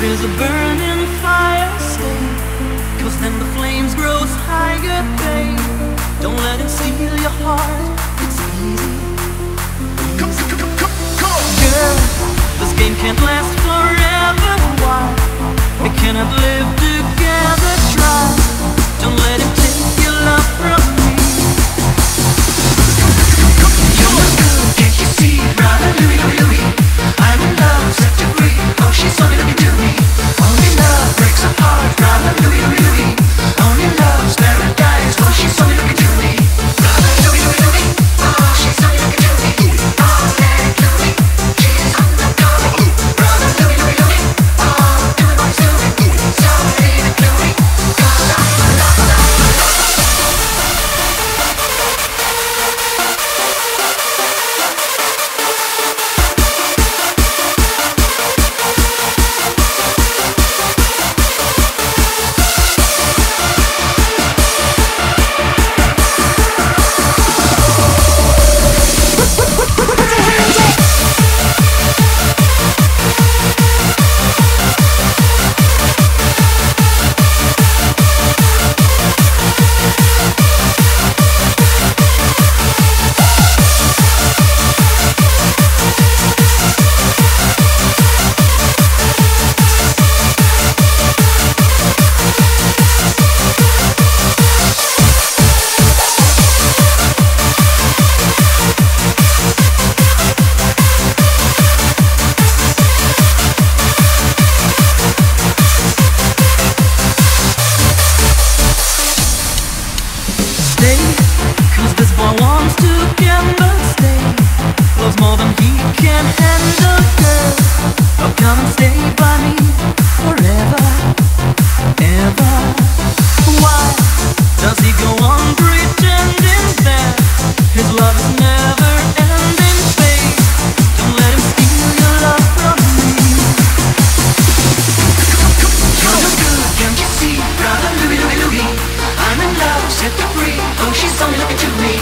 Love is a burning fire, stay Cause then the flames grow higher, babe. Don't let it steal your heart, it's easy. Come, come, come, come, Girl, this game can't last forever, why? It cannot live don't look you, me.